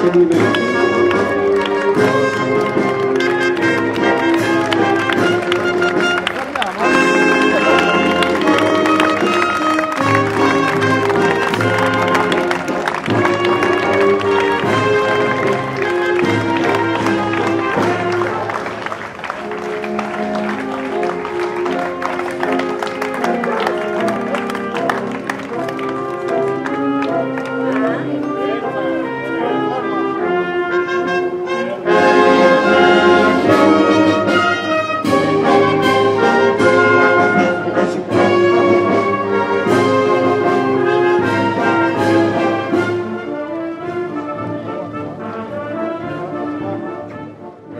শুনবেন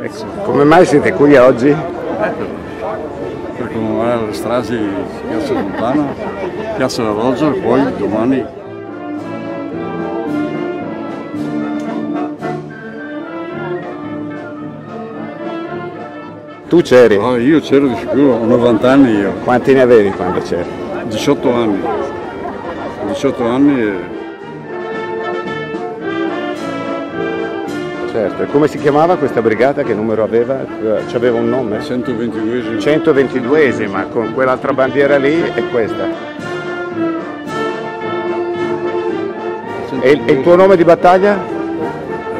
Ecco, come mai siete qui oggi? per commemorare le stragi di Piazza Fontana, Piazza e poi domani Tu c'eri? Ah, io c'ero di sicuro, ho 90 anni io, Quanti ne avevi quando c'eri? 18 anni. 18 anni e Certo, e come si chiamava questa brigata? Che numero aveva? Eh, C'aveva un nome? 122 122esima, con quell'altra bandiera lì e questa. E il, e il tuo nome di battaglia?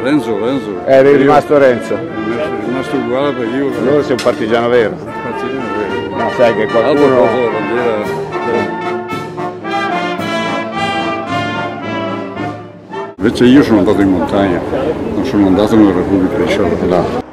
Renzo, Renzo. Eri Io- rimasto Renzo. È rimasto uguale perché io Allora sei un partigiano vero. partito vero. No, sai che qualcuno... cosa la bandiera. Invece io sono andato in montagna, non sono andato nella Repubblica di. No.